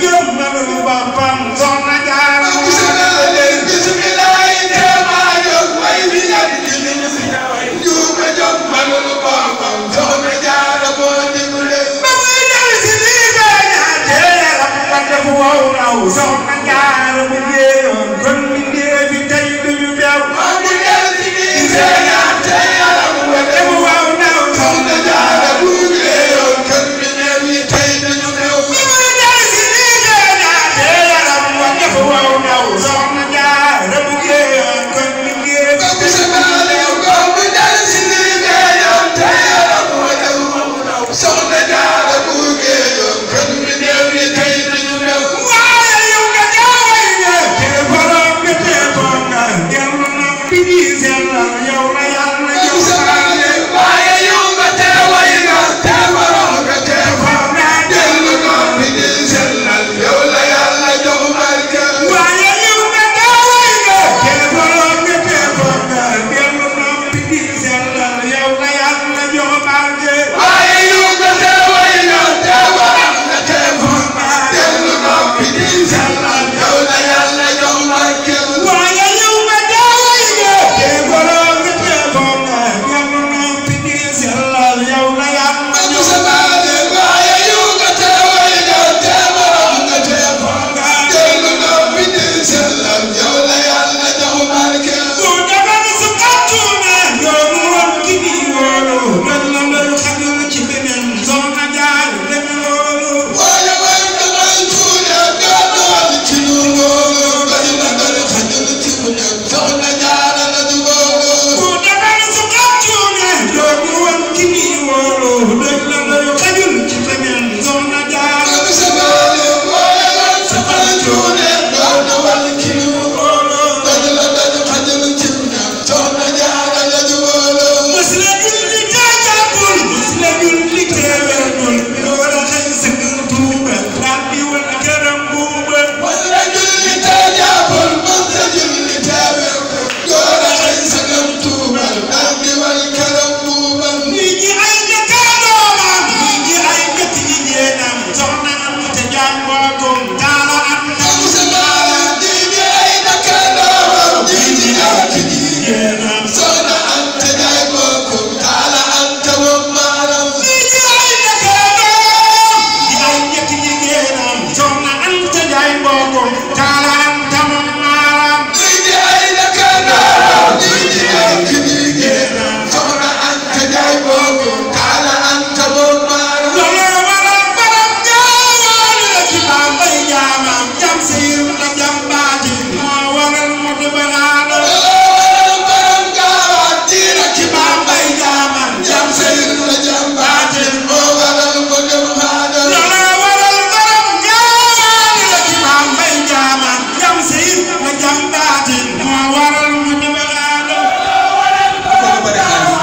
juróom na lu ba pam soxna jaara Wow, now, so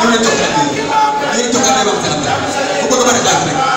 amul lu ñu jox ko addiya dañuy jox addiya ba mu ci am rek ku bëgg a bari xaalis rek